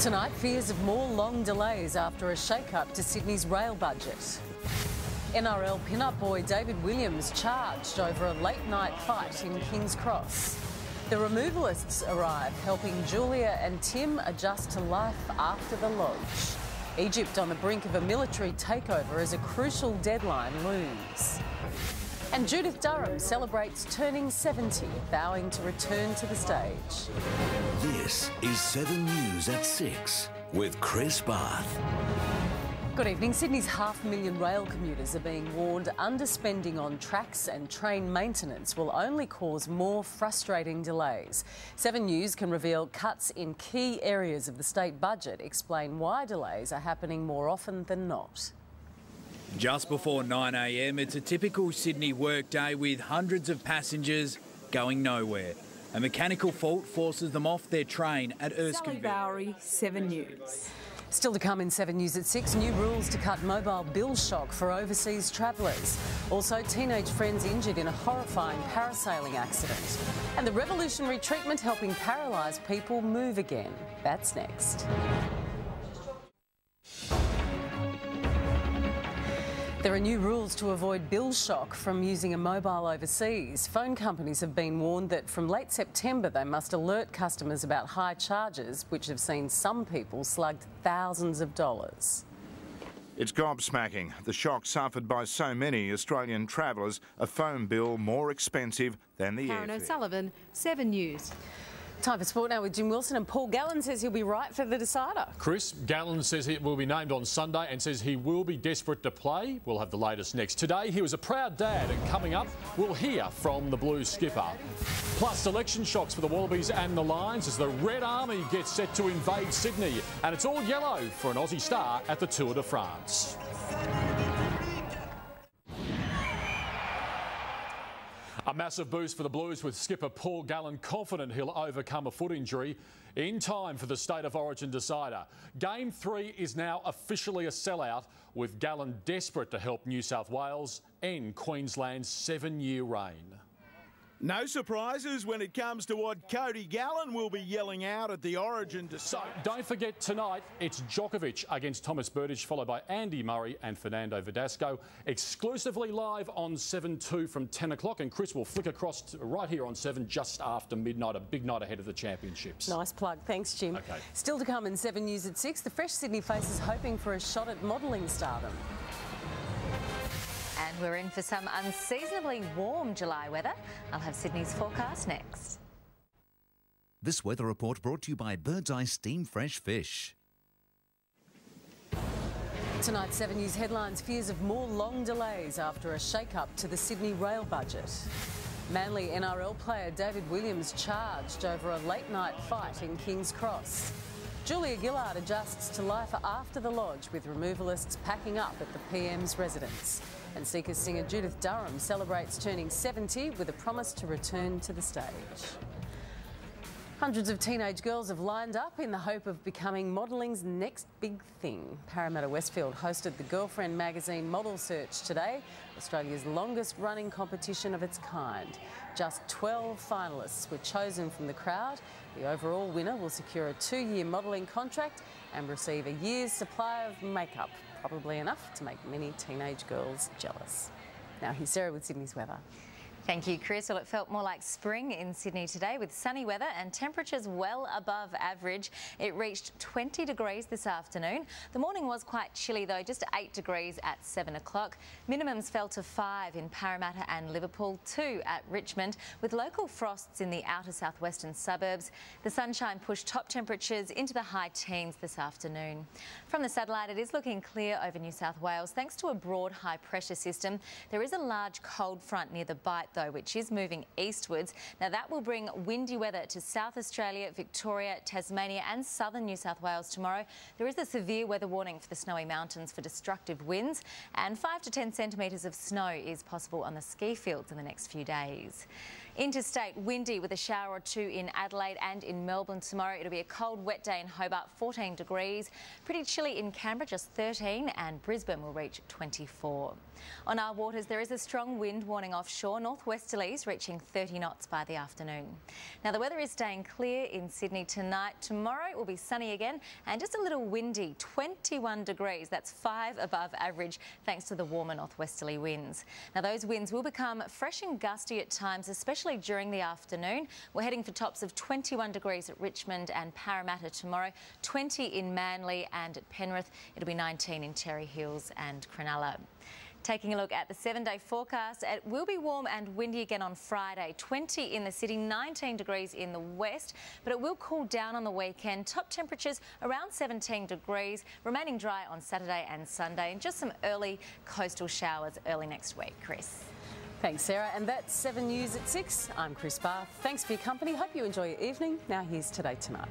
Tonight, fears of more long delays after a shake-up to Sydney's rail budget. NRL pin-up boy David Williams charged over a late-night fight in King's Cross. The removalists arrive, helping Julia and Tim adjust to life after the lodge. Egypt on the brink of a military takeover as a crucial deadline looms. And Judith Durham celebrates turning 70, vowing to return to the stage. This is 7 News at 6 with Chris Bath. Good evening. Sydney's half million rail commuters are being warned underspending on tracks and train maintenance will only cause more frustrating delays. 7 News can reveal cuts in key areas of the state budget explain why delays are happening more often than not. Just before 9am, it's a typical Sydney workday with hundreds of passengers going nowhere. A mechanical fault forces them off their train at Erskineville. Sally Bowrey, 7 News. Still to come in 7 News at 6, new rules to cut mobile bill shock for overseas travellers. Also, teenage friends injured in a horrifying parasailing accident. And the revolutionary treatment helping paralysed people move again. That's next. There are new rules to avoid bill shock from using a mobile overseas. Phone companies have been warned that from late September they must alert customers about high charges, which have seen some people slugged thousands of dollars. It's gobsmacking. The shock suffered by so many Australian travellers, a phone bill more expensive than the Karen airfare. O'Sullivan, 7 News. Time for sport now with Jim Wilson and Paul Gallen says he'll be right for the decider. Chris Gallen says he will be named on Sunday and says he will be desperate to play. We'll have the latest next. Today, he was a proud dad, and coming up, we'll hear from the Blues skipper. Plus, selection shocks for the Wallabies and the Lions as the Red Army gets set to invade Sydney. And it's all yellow for an Aussie star at the Tour de France. A massive boost for the Blues with skipper Paul Gallen confident he'll overcome a foot injury in time for the State of Origin decider. Game three is now officially a sellout with Gallen desperate to help New South Wales end Queensland's seven year reign. No surprises when it comes to what Cody Gallen will be yelling out at the Origin So decider. don't forget tonight it's Djokovic against Tomas Berdych, followed by Andy Murray and Fernando Verdasco, exclusively live on 7 2 from 10 o'clock. And Chris will flick across to right here on 7 just after midnight, a big night ahead of the championships. Nice plug. Thanks, Jim. Okay. Still to come in 7 News at 6, the Fresh Sydney faces hoping for a shot at modelling stardom. And we're in for some unseasonably warm July weather. I'll have Sydney's forecast next. This weather report brought to you by Bird's Eye Steam Fresh Fish. Tonight's 7 News headlines fears of more long delays after a shake-up to the Sydney rail budget. Manly NRL player David Williams charged over a late night fight in King's Cross. Julia Gillard adjusts to life after the lodge with removalists packing up at the PM's residence. And Seeker singer Judith Durham celebrates turning 70 with a promise to return to the stage. Hundreds of teenage girls have lined up in the hope of becoming modelling's next big thing. Parramatta Westfield hosted the Girlfriend magazine model search today, Australia's longest running competition of its kind. Just 12 finalists were chosen from the crowd. The overall winner will secure a two year modelling contract and receive a year's supply of makeup, probably enough to make many teenage girls jealous. Now, here's Sarah with Sydney's weather. Thank you, Chris. Well, it felt more like spring in Sydney today with sunny weather and temperatures well above average. It reached 20 degrees this afternoon. The morning was quite chilly though, just 8 degrees at 7 o'clock. Minimums fell to 5 in Parramatta and Liverpool, 2 at Richmond, with local frosts in the outer southwestern suburbs. The sunshine pushed top temperatures into the high teens this afternoon. From the satellite, it is looking clear over New South Wales thanks to a broad high pressure system. There is a large cold front near the Bight though, which is moving eastwards. Now that will bring windy weather to South Australia, Victoria, Tasmania and southern New South Wales tomorrow. There is a severe weather warning for the snowy mountains for destructive winds and 5 to 10 centimetres of snow is possible on the ski fields in the next few days. Interstate windy with a shower or two in Adelaide and in Melbourne tomorrow. It'll be a cold, wet day in Hobart, 14 degrees. Pretty chilly in Canberra, just 13, and Brisbane will reach 24. On our waters, there is a strong wind warning offshore, northwesterlies reaching 30 knots by the afternoon. Now, the weather is staying clear in Sydney tonight. Tomorrow it will be sunny again and just a little windy, 21 degrees. That's five above average, thanks to the warmer northwesterly winds. Now, those winds will become fresh and gusty at times, especially especially during the afternoon. We're heading for tops of 21 degrees at Richmond and Parramatta tomorrow, 20 in Manly and at Penrith. It'll be 19 in Terrey Hills and Cronulla. Taking a look at the seven day forecast, it will be warm and windy again on Friday. 20 in the city, 19 degrees in the west, but it will cool down on the weekend. Top temperatures around 17 degrees, remaining dry on Saturday and Sunday, and just some early coastal showers early next week. Chris. Thanks, Sarah. And that's 7 News at 6. I'm Chris Bath. Thanks for your company. Hope you enjoy your evening. Now, here's Today Tonight.